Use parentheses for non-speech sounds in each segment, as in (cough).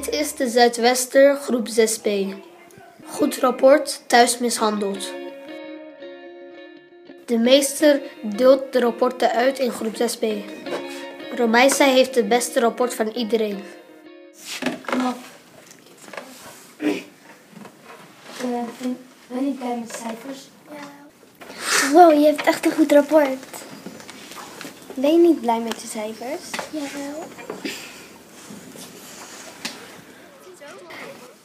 Dit is de Zuidwester groep 6b. Goed rapport, thuis mishandeld. De meester deelt de rapporten uit in groep 6b. Romeisa heeft het beste rapport van iedereen. Kom op. Uh, ben je niet blij met de cijfers? Wow, je hebt echt een goed rapport. Ben je niet blij met de cijfers? Jawel.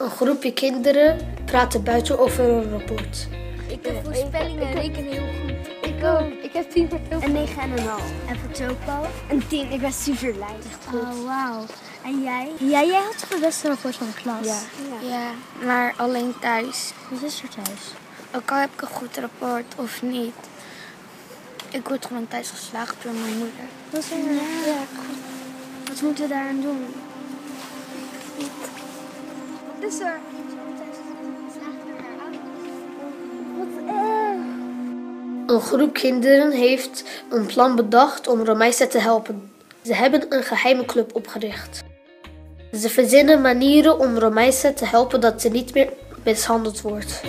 Een groepje kinderen praten buiten over een rapport. Ik heb voorspellingen rekenen heel goed. Ik ook. Ik heb tien voor Een 9 en een half. En voor Topo? Een 10. Ik ben super blij. Echt goed. Oh, wauw. En jij? Ja, jij had toch het beste rapport van de klas? Ja. ja, maar alleen thuis. Wat is er thuis? Ook al heb ik een goed rapport of niet. Ik word gewoon thuis geslagen door mijn moeder. Wat is er? Ja. goed. Wat moeten we daaraan doen? Is er? Wat erg. Een groep kinderen heeft een plan bedacht om Romeisa te helpen. Ze hebben een geheime club opgericht. Ze verzinnen manieren om Romeisa te helpen dat ze niet meer mishandeld wordt.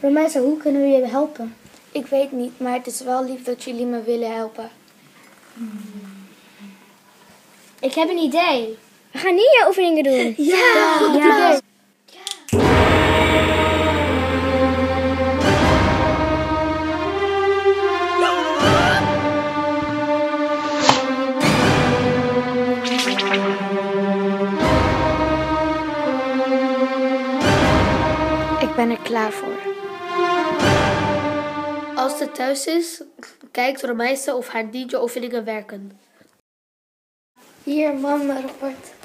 Romeisa, hoe kunnen we je helpen? Ik weet niet, maar het is wel lief dat jullie me willen helpen. Ik heb een idee. We gaan niet je oefeningen doen. (laughs) Ja, idee. Ik ben er klaar voor. Als ze thuis is, kijkt Romeisa of haar DJ-oefeningen werken. Hier, mam, mijn rapport.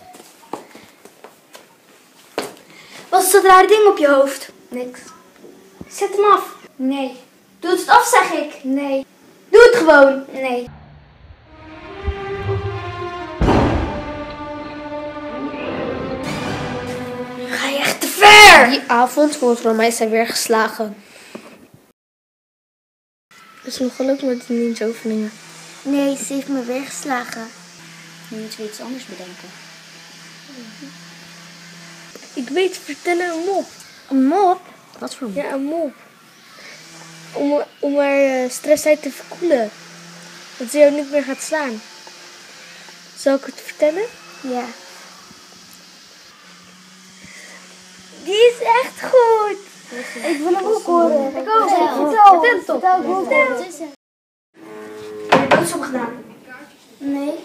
Wat is dat rare ding op je hoofd? Niks. Zet hem af. Nee. Doe het af, zeg ik. Nee. Doe het gewoon. Nee. Ga je echt te ver? Die avond wordt Romeisa weer geslagen. Is me gelukt met de dienstoefeningen. Nee, ze heeft me weer geslagen. Nu moeten we iets anders bedenken. Ik weet, vertellen een mop. Een mop? Wat voor mop? Ja, een mop. Om, om haar eh, stress te verkoelen. Dat ze jou niet meer gaat slaan. Zal ik het vertellen? Ja. Die is echt goed. Ik wil hem ook horen. Ik ook. Vertel. Vertel toch. Vertel. Heb je boodschap gedaan? Nee.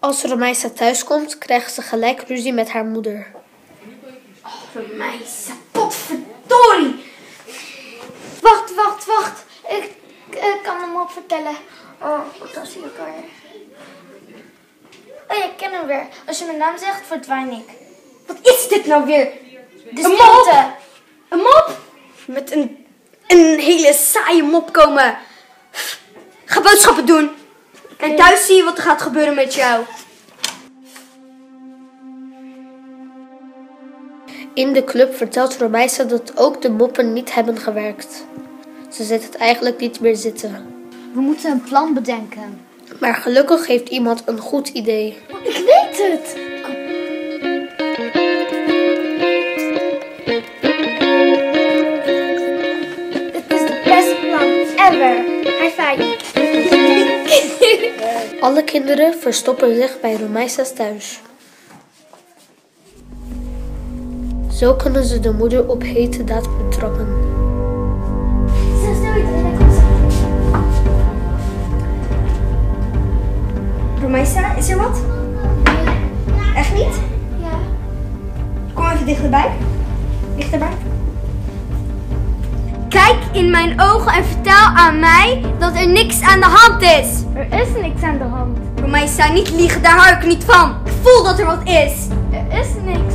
Als Romeisa thuiskomt, krijgt ze gelijk ruzie met haar moeder. Is ze potverdorie. Wacht, wacht, wacht. Ik, ik kan hem op vertellen. Oh, dat zie ik alweer. Oh ja, ik ken hem weer. Als je mijn naam zegt, verdwijn ik. Wat is dit nou weer? De Een mop? Een mop? Met een, een hele saaie mop komen. Ga boodschappen doen. En thuis zie je wat er gaat gebeuren met jou. In de club vertelt Romeisa dat ook de moppen niet hebben gewerkt. Ze zet het eigenlijk niet meer zitten. We moeten een plan bedenken. Maar gelukkig heeft iemand een goed idee. Ik weet het. Alle kinderen verstoppen zich bij Romeisa's thuis. Zo kunnen ze de moeder op hete daad betrappen. Romeisa, is er wat? Echt niet? Ja. Kom even dichterbij. Dichterbij. Kijk in mijn ogen en vertel aan mij dat er niks aan de hand is. Er is niks aan de hand. Romeisa, niet liegen, daar hou ik niet van. Ik voel dat er wat is. Er is niks.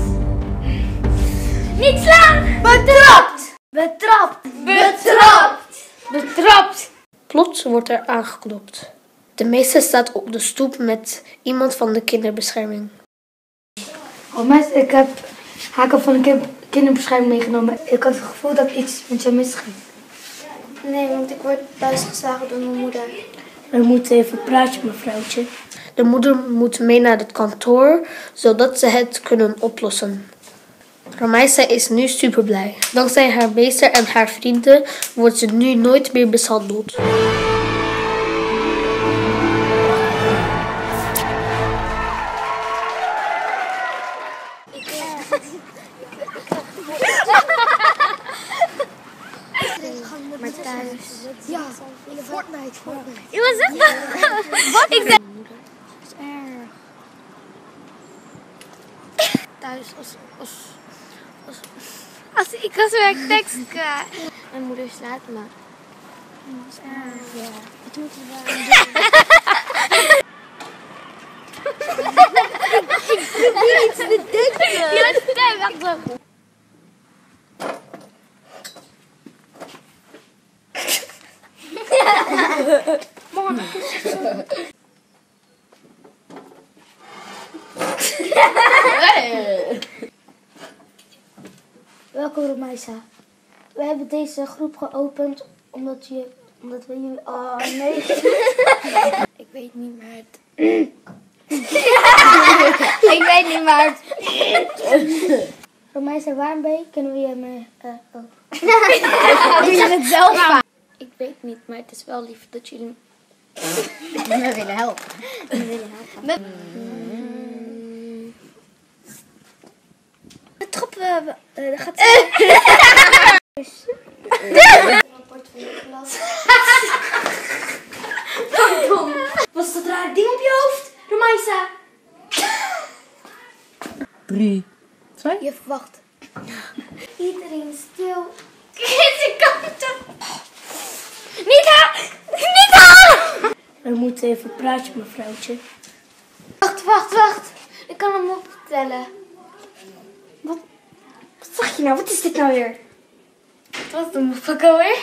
Niet slaan! Betrapt! Betrapt. Betrapt! Betrapt! Plots wordt er aangeklopt. De meester staat op de stoep met iemand van de kinderbescherming. Oh, meis, ik heb haken van de kind- kinderbescherming meegenomen. Ik had het gevoel dat iets met jou misging. Nee, want ik word thuis geslagen door mijn moeder. We moeten even praten, mevrouwtje. De moeder moet mee naar het kantoor, zodat ze het kunnen oplossen. Ramaisa is nu super blij. Dankzij haar meester en haar vrienden wordt ze nu nooit meer mishandeld. Je was echt Wat? (laughs) Ik zei... Thuis als, als, als Als ik als werk tekst mijn moeder slaat me. Dat is erg. Ja. Wat moeten we daar (laughs) Je stem, Welkom Romeisa. We hebben deze groep geopend omdat je, omdat we jullie, oh nee. (laughs) ik weet niet meer het. (laughs) Ik weet niet maar. Romeisa Waarnbeek, kunnen we je mee, eh, oh. (laughs) Doe je het zelf Ik weet niet, maar het is wel lief dat jullie (laughs) We willen helpen. me willen helpen. De trap, uh, uh, gaat (laughs) Wat is dat raar ding op je hoofd? Romaisa. Drie, twee. Juf, wacht. Iedereen stil. (laughs) Kant op. Niet haar! Niet haar! We moeten even praten, mevrouwtje. Wacht, wacht, wacht. Ik kan hem optellen. Wat zag je nou? Wat is dit nou weer? Wat was de mop ook alweer?